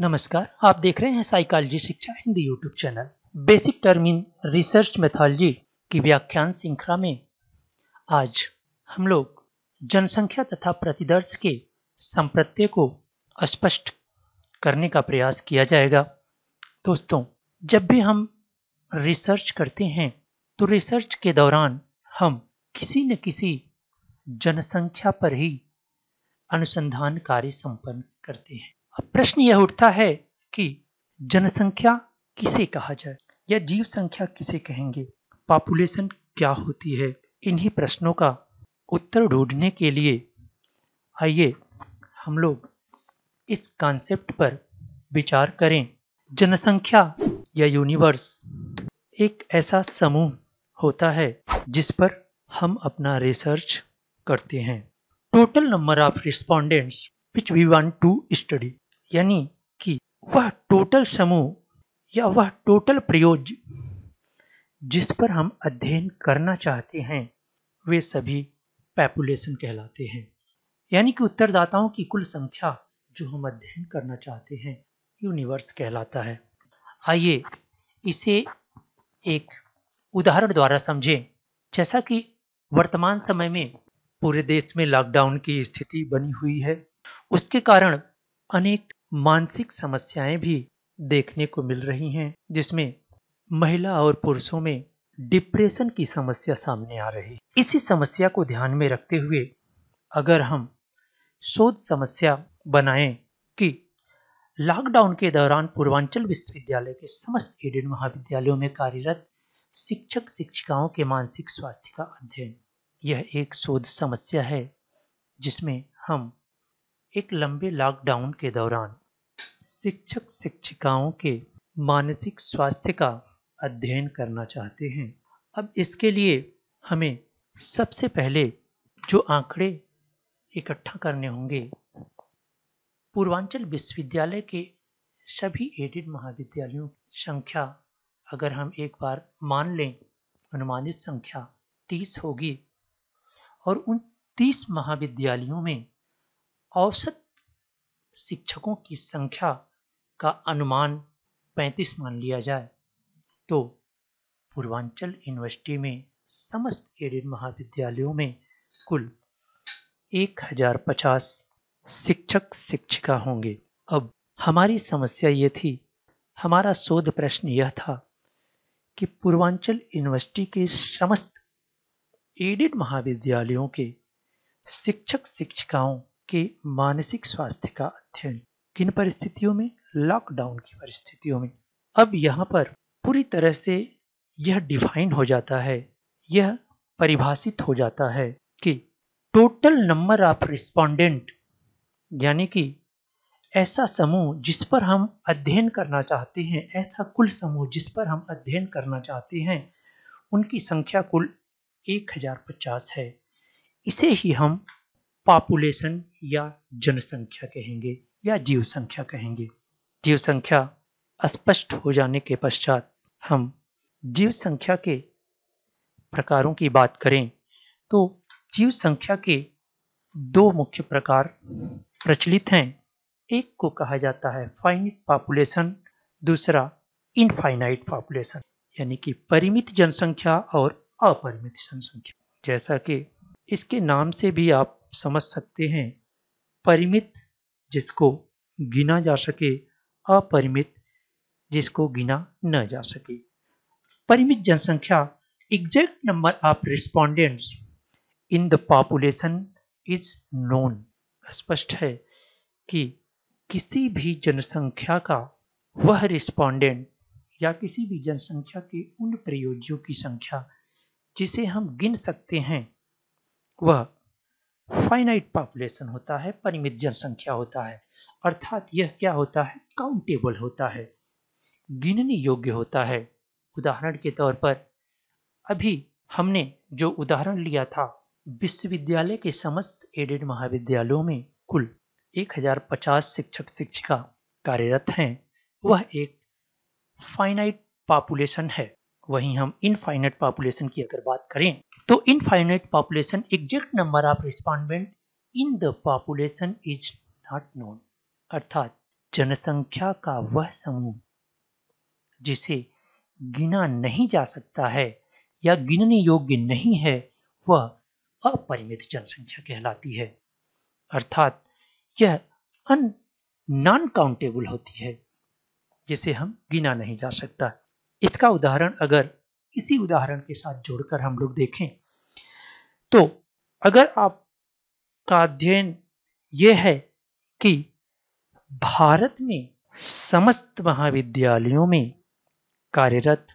नमस्कार, आप देख रहे हैं साइकोलॉजी शिक्षा Hindi YouTube channel. Basic term in research methodology की व्याख्यान श्रृंखला में आज हम लोग जनसंख्या तथा प्रतिदर्श के संप्रत्य को स्पष्ट करने का प्रयास किया जाएगा। दोस्तों, जब भी हम रिसर्च करते हैं तो रिसर्च के दौरान हम किसी न किसी जनसंख्या पर ही अनुसंधान कार्य संपन्न करते हैं। अब प्रश्न यह उठता है कि जनसंख्या किसे कहा जाए या जीव संख्या किसे कहेंगे? पॉपुलेशन क्या होती है? इन्हीं प्रश्नों का उत्तर ढूँढने के लिए आइए हम लोग इस कॉन्सेप्ट पर विचार करें। जनसंख्या या यूनिवर्स एक ऐसा समूह होता है जिस पर हम अपना रिसर्च करते हैं। Total number of respondents which we want to study यानी कि वह टोटल समूह या वह टोटल प्रयोज जिस पर हम अध्ययन करना चाहते हैं, वे सभी पॉपुलेशन कहलाते हैं। यानी कि उत्तरदाताओं की कुल संख्या जो हम अध्ययन करना चाहते हैं यूनिवर्स कहलाता है। आइए इसे एक उदाहरण द्वारा समझें। जैसा कि वर्तमान समय में पूरे देश में लॉकडाउन की स्थिति बनी हुई है उसके कारण अनेक मानसिक समस्याएँ भी देखने को मिल रही हैं, जिसमें महिला और पुरुषों में डिप्रेशन की समस्या सामने आ रही है। इसी समस्या को ध्यान में रखते हुए अगर हम शोध समस्या बनाएँ कि लॉकडाउन के दौरान पूर्वांचल विश्वविद्यालय के समस्त एडेड महाविद्यालयों में कार्यरत शिक्षक शिक्षिकाओं के मानसिक स्वास्थ्य का अध्ययन, यह एक शोध समस्या है, जिसमें हम एक लंबे लॉकडाउन के दौरान शिक्षक शिक्षिकाओं के मानसिक स्वास्थ्य का अध्ययन करना चाहते हैं। अब इसके लिए हमें सबसे पहले जो आंकड़े इकट्ठा करने होंगे, पूर्वांचल विश्वविद्यालय के सभी एडिड महाविद्यालयों की संख्या, अगर हम एक बार मान लें, अनुमानित संख्या तीस होगी और उन तीस महाविद्यालयों में औसत शिक्षकों की संख्या का अनुमान 35 मान लिया जाए तो पूर्वांचल यूनिवर्सिटी में समस्त एडेड महाविद्यालयों में कुल 1050 शिक्षक शिक्षिका होंगे। अब हमारी समस्या ये थी, हमारा शोध प्रश्न यह था कि पूर्वांचल यूनिवर्सिटी के समस्त एडेड महाविद्यालयों के शिक्षक शिक्षिकाओं के मानसिक स्वास्थ्य का अध्ययन, किन परिस्थितियों में? लॉकडाउन की परिस्थितियों में। अब यहाँ पर पूरी तरह से यह डिफाइन हो जाता है, यह परिभाषित हो जाता है कि टोटल नंबर ऑफ़ रिस्पोंडेंट यानी कि ऐसा समूह जिस पर हम अध्ययन करना चाहते हैं, ऐसा कुल समूह जिस पर हम अध्ययन करना चाहते हैं, उनकी संख्या कुल 1050 है। इसे ही हम पॉपुलेशन या जनसंख्या कहेंगे या जीव संख्या कहेंगे। जीव संख्या स्पष्ट हो जाने के पश्चात हम जीव संख्या के प्रकारों की बात करें तो जीव संख्या के दो मुख्य प्रकार प्रचलित हैं। एक को कहा जाता है फाइनिट पॉपुलेशन दूसरा इनफाइनाइट पॉपुलेशन यानी कि परिमित जनसंख्या और अपरिमित जनसंख्या। जैसा कि इसके नाम से भी आप समझ सकते हैं। परिमित जिसको गिना जा सके, अपरिमित जिसको गिना न जा सके। परिमित जनसंख्या exact number of respondents in the population is known स्पष्ट है कि किसी भी जनसंख्या का वह रिस्पोंडेंट या किसी भी जनसंख्या के उन प्रयोज्यों की संख्या जिसे हम गिन सकते हैं, वह फाइनाइट पॉपुलेशन होता है, परिमित जनसंख्या होता है। अर्थात यह क्या होता है? काउंटेबल होता है। गिनने योग्य होता है। उदाहरण के तौर पर, अभी हमने जो उदाहरण लिया था, विश्वविद्यालय के समस्त एडेड महाविद्यालयों में कुल 1050 शिक्षक शिक्षिका कार्यरत हैं। वह एक फाइनाइट पॉपुलेशन है। वहीं हम इनफाइनाइट पॉपुलेशन की अगर बात करें तो infinite population exact number of respondent in the population is not known अर्थात जनसंख्या का वह समूह जिसे गिना नहीं जा सकता है या गिनने योग्य नहीं है, वह अपरिमित जनसंख्या कहलाती है। अर्थात यह अन नॉन काउंटेबल होती है, जिसे हम गिना नहीं जा सकता। इसका उदाहरण अगर इसी उदाहरण के साथ जोड़कर हम लोग देखें। तो अगर आपका अध्ययन यह है कि भारत में समस्त महाविद्यालयों में कार्यरत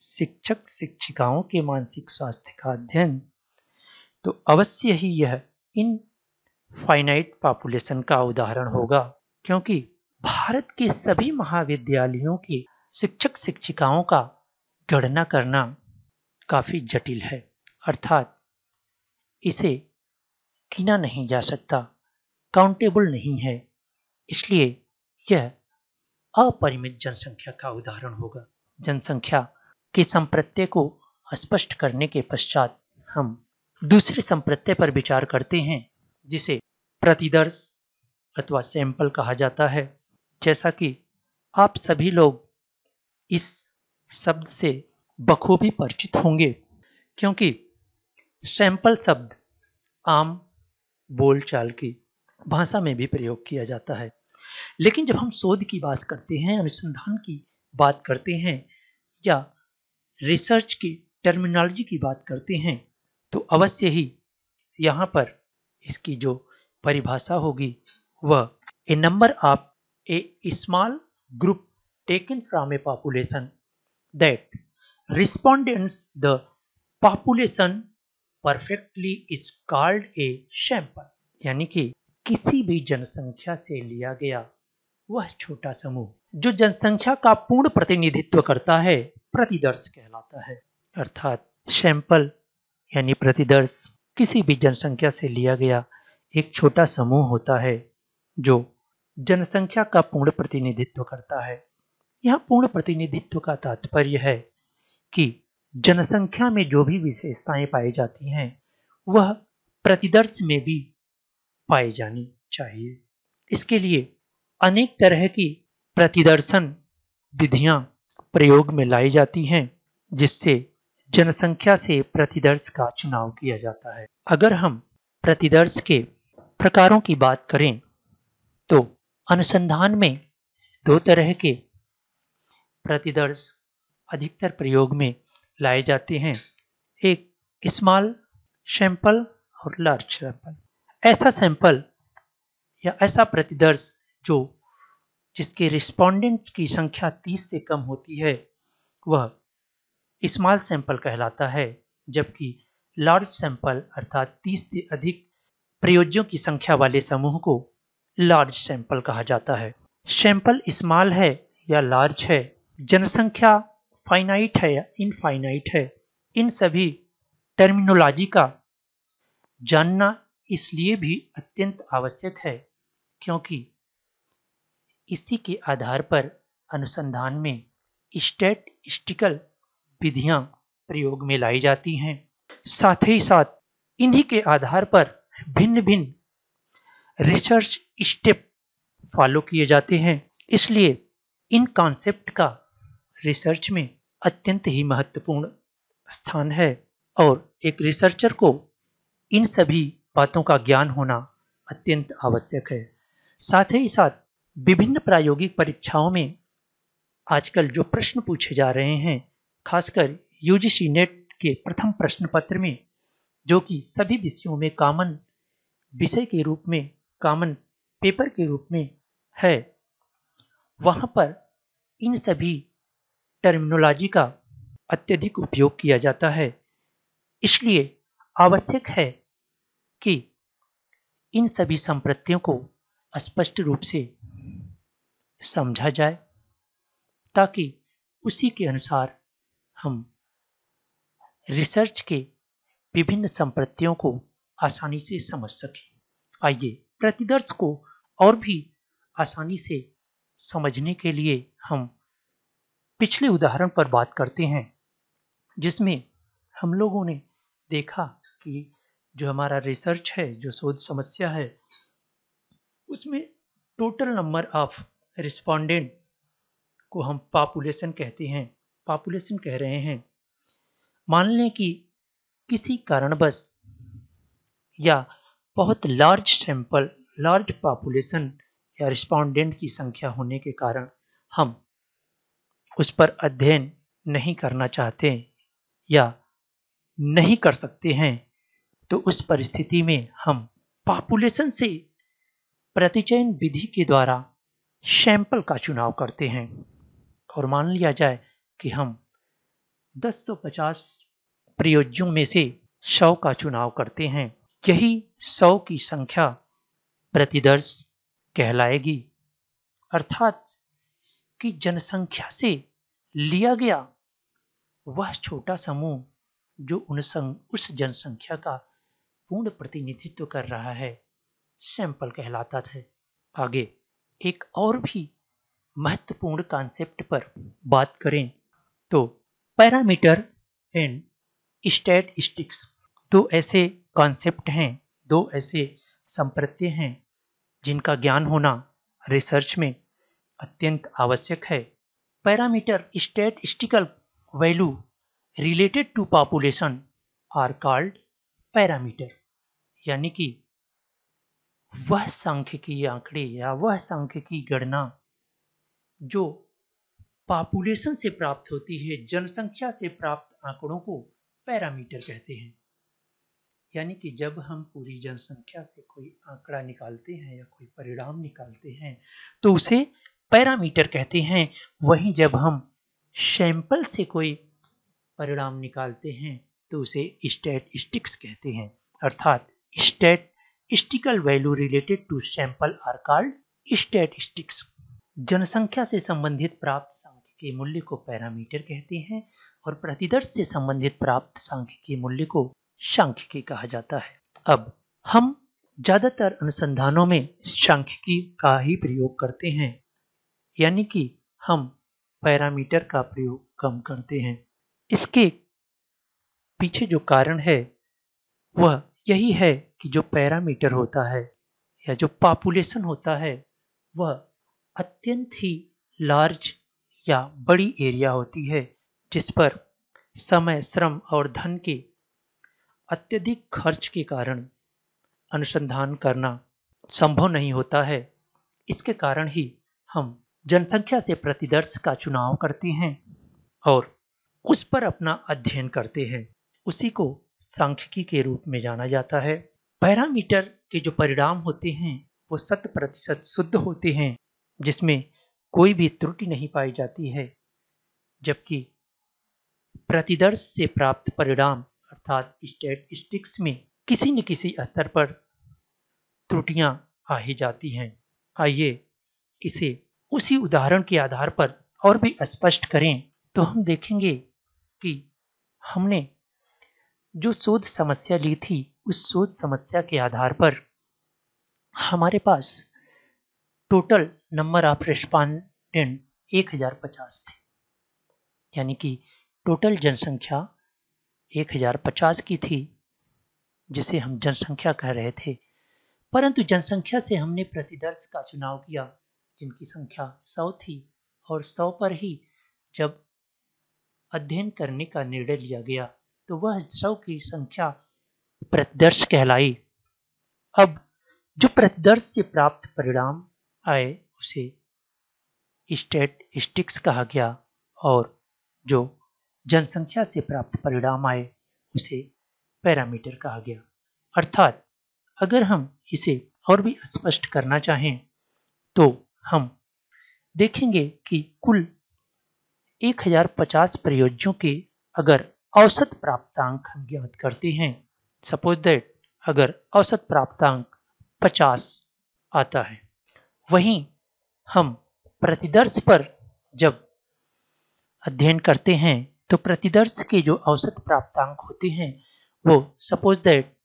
शिक्षक, शिक्षिकाओं के मानसिक स्वास्थ्य का अध्ययन तो अवश्य ही यह इन फाइनाइट पॉपुलेशन का उदाहरण होगा, क्योंकि भारत के सभी महाविद्यालयों के शिक्षक, शिक्षिकाओं का गणना करना काफ़ी जटिल है। अर्थात इसे गिना नहीं जा सकता काउंटेबल नहीं है। इसलिए यह अपरिमित जनसंख्या का उदाहरण होगा। जनसंख्या के संप्रत्यय को स्पष्ट करने के पश्चात हम दूसरे संप्रत्यय पर विचार करते हैं, जिसे प्रतिदर्श अथवा सैंपल कहा जाता है। जैसा कि आप सभी लोग इस शब्द से बखूबी परिचित होंगे, क्योंकि सैंपल शब्द आम बोलचाल की भाषा में भी प्रयोग किया जाता है। लेकिन जब हम शोध की बात करते हैं, अनुसंधान की बात करते हैं, या रिसर्च की टर्मिनोलॉजी की बात करते हैं तो अवश्य ही यहाँ पर इसकी जो परिभाषा होगी, वह a number of a small group taken from a population that respondents the population perfectly is called a sample यानी कि किसी भी जनसंख्या से लिया गया वह छोटा समूह, जो जनसंख्या का पूर्ण प्रतिनिधित्व करता है, प्रतिदर्श कहलाता है। अर्थात सैंपल यानी प्रतिदर्श, किसी भी जनसंख्या से लिया गया एक छोटा समूह होता है, जो जनसंख्या का पूर्ण प्रतिनिधित्व करता है। यह पूर्ण प्रतिनिधित्व का तात्पर्य है कि जनसंख्या में जो भी विशेषताएँ पाई जाती हैं, वह प्रतिदर्श में भी पाई जानी चाहिए। इसके लिए अनेक तरह की प्रतिदर्शन विधियाँ प्रयोग में लाई जाती हैं, जिससे जनसंख्या से प्रतिदर्श का चुनाव किया जाता है। अगर हम प्रतिदर्श के प्रकारों की बात करें तो अनुसंधान में दो तरह के प्रतिदर्श अधिकतर प्रयोग में लाए जाते हैं। एक स्मॉल सैंपल और लार्ज सैंपल ऐसा सैंपल या ऐसा प्रतिदर्श जो जिसके रिस्पोंडेंट की संख्या 30 से कम होती है, वह स्मॉल सैंपल कहलाता है, जबकि लार्ज सैंपल अर्थात 30 से अधिक प्रयोज्यों की संख्या वाले समूह को लार्ज सैंपल कहा जाता है। सैंपल स्मॉल है या लार्ज है जनसंख्या फाइनाइट है या इनफाइनाइट है, इन सभी टर्मिनोलॉजी का जानना इसलिए भी अत्यंत आवश्यक है क्योंकि इसी के आधार पर अनुसंधान में स्टेटिस्टिकल विधियाँ प्रयोग में लाई जाती हैं। साथ ही साथ इन्हीं के आधार पर भिन्न भिन्न रिसर्च स्टेप फॉलो किए जाते हैं। इसलिए इन कॉन्सेप्ट का रिसर्च में अत्यंत ही महत्वपूर्ण स्थान है और एक रिसर्चर को इन सभी बातों का ज्ञान होना अत्यंत आवश्यक है। साथ ही साथ विभिन्न प्रायोगिक परीक्षाओं में आजकल जो प्रश्न पूछे जा रहे हैं, खासकर यूजीसी नेट के प्रथम प्रश्न पत्र में, जो कि सभी विषयों में कॉमन विषय के रूप में कॉमन पेपर के रूप में है, वहाँ पर इन सभी टर्मिनोलॉजी का अत्यधिक उपयोग किया जाता है। इसलिए आवश्यक है कि इन सभी संप्रत्तियों को स्पष्ट रूप से समझा जाए, ताकि उसी के अनुसार हम रिसर्च के विभिन्न संप्रत्तियों को आसानी से समझ सकें। आइए प्रतिदर्श को और भी आसानी से समझने के लिए हम पिछले उदाहरण पर बात करते हैं, जिसमें हम लोगों ने देखा कि जो हमारा रिसर्च है, जो शोध समस्या है, उसमें टोटल नंबर ऑफ़ रिस्पोंडेंट को हम पॉपुलेशन कहते हैं। पॉपुलेशन कह रहे हैं। मान लें कि किसी कारणवश या बहुत लार्ज सैंपल लार्ज पॉपुलेशन या रिस्पोंडेंट की संख्या होने के कारण हम उस पर अध्ययन नहीं करना चाहते या नहीं कर सकते हैं तो उस परिस्थिति में हम पॉपुलेशन से प्रतिचयन विधि के द्वारा सैंपल का चुनाव करते हैं। और मान लिया जाए कि हम 1050 प्रयोज्यों में से 100 का चुनाव करते हैं, यही 100 की संख्या प्रतिदर्श कहलाएगी। अर्थात कि जनसंख्या से लिया गया। वह छोटा समूह जो उन उस जनसंख्या का पूर्ण प्रतिनिधित्व कर रहा है, सैंपल कहलाता था आगे, एक और भी महत्वपूर्ण कॉन्सेप्ट पर बात करें तो पैरामीटर एंड स्टैटिस्टिक्स दो ऐसे कॉन्सेप्ट हैं, दो ऐसे संप्रत्य हैं जिनका ज्ञान होना रिसर्च में अत्यंत आवश्यक है। Parameter statistical value related to population are called parameter. यानी कि वह सांख्यिकी आंकड़े या वह सांख्यिकी गणना जो पॉपुलेशन से प्राप्त होती है, जनसंख्या से प्राप्त आंकड़ों को पैरामीटर कहते हैं। यानी कि जब हम पूरी जनसंख्या से कोई आंकड़ा निकालते हैं या कोई परिणाम निकालते हैं तो उसे पैरामीटर कहते हैं, वहीं जब हम सैंपल से कोई परिणाम निकालते हैं तो उसे स्टैटिस्टिक्स कहते हैं। अर्थात statistical value related to sample are called statistics जनसंख्या से संबंधित प्राप्त सांख्यिकीय मूल्य को पैरामीटर कहते हैं और प्रतिदर्श से संबंधित प्राप्त सांख्यिकीय मूल्य को सांख्यिकी कहा जाता है। अब हम ज़्यादातर अनुसंधानों में सांख्यिकी का ही प्रयोग करते हैं। यानी कि हम पैरामीटर का प्रयोग कम करते हैं। इसके पीछे जो कारण है, वह यही है कि जो पैरामीटर होता है या जो पॉपुलेशन होता है, वह अत्यंत ही लार्ज या बड़ी एरिया होती है, जिस पर समय, श्रम और धन के अत्यधिक खर्च के कारण अनुसंधान करना संभव नहीं होता है। इसके कारण ही हम जनसंख्या से प्रतिदर्श का चुनाव करते हैं और उस पर अपना अध्ययन करते हैं। उसी को सांख्यिकी के रूप में जाना जाता है। पैरामीटर के जो परिणाम होते हैं, वो शत प्रतिशत शुद्ध होते हैं, जिसमें कोई भी त्रुटि नहीं पाई जाती है, जबकि प्रतिदर्श से प्राप्त परिणाम, अर्थात स्टैटिस्टिक्स में किसी न किसी स्तर पर त्रुटियाँ आ ही जाती हैं। आइए इसे उसी उदाहरण के आधार पर और भी स्पष्ट करें तो हम देखेंगे कि हमने जो शोध समस्या ली थी, उस शोध समस्या के आधार पर हमारे पास टोटल नंबर ऑफ़ रेस्पॉन्डेंट एक हज़ार पचास थे। यानी कि टोटल जनसंख्या एक हज़ार पचास की थी, जिसे हम जनसंख्या कह रहे थे। परंतु जनसंख्या से हमने प्रतिदर्श का चुनाव किया जिनकी संख्या सौ थी और सौ पर ही जब अध्ययन करने का निर्णय लिया गया तो वह सौ की संख्या प्रतिदर्श कहलाई। अब जो प्रतिदर्श से प्राप्त परिणाम आए, उसे स्टैटिस्टिक्स कहा गया और जो जनसंख्या से प्राप्त परिणाम आए, उसे पैरामीटर कहा गया। अर्थात, अगर हम इसे और भी स्पष्ट करना चाहें तो हम देखेंगे कि कुल 1050 प्रयोज्यों के अगर औसत प्राप्तांक हम ज्ञात करते हैं सपोज़ दैट अगर औसत प्राप्तांक 50 आता है, वहीं हम प्रतिदर्श पर जब अध्ययन करते हैं तो प्रतिदर्श के जो औसत प्राप्तांक होते हैं, वो सपोज़ दैट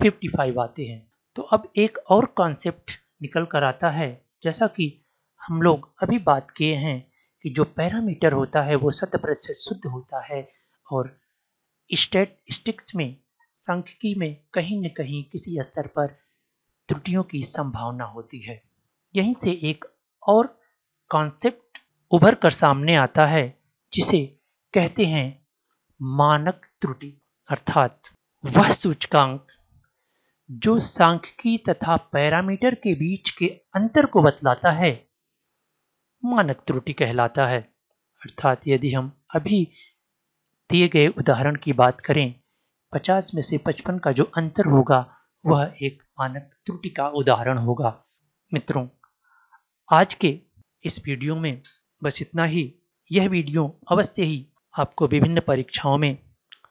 55 आते हैं। तो अब एक और कॉन्सेप्ट निकल कर आता है जैसा कि हम लोग अभी बात किए हैं कि जो पैरामीटर होता है वो शत प्रतिशत शुद्ध होता है और स्टैटिस्टिक्स में, सांख्यिकी में कहीं न कहीं किसी स्तर पर त्रुटियों की संभावना होती है। यहीं से एक और कॉन्सेप्ट उभर कर सामने आता है, जिसे कहते हैं मानक त्रुटि, अर्थात वह सूचकांक जो सांख्यिकी तथा पैरामीटर के बीच के अंतर को बतलाता है, मानक त्रुटि कहलाता है। अर्थात यदि हम अभी दिए गए उदाहरण की बात करें 50 में से 55 का जो अंतर होगा, वह एक मानक त्रुटि का उदाहरण होगा। मित्रों, आज के इस वीडियो में बस इतना ही। यह वीडियो अवश्य ही आपको विभिन्न परीक्षाओं में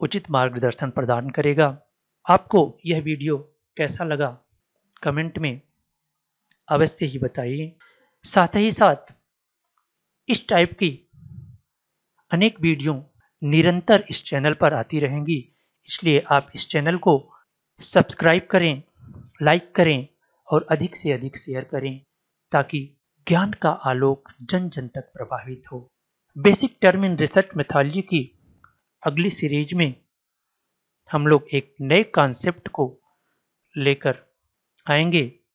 उचित मार्गदर्शन प्रदान करेगा। आपको यह वीडियो कैसा लगा? कमेंट में अवश्य ही बताइए। साथ ही साथ, इस टाइप की अनेक वीडियो निरंतर इस चैनल पर आती रहेंगी। इसलिए आप इस चैनल को सब्सक्राइब करें लाइक करें और अधिक से अधिक शेयर करें ताकि ज्ञान का आलोक जन जन तक प्रभावित हो। Basic term in research methodology की अगली सीरीज़ में हम लोग एक नए कॉन्सेप्ट को लेकर आएँगे।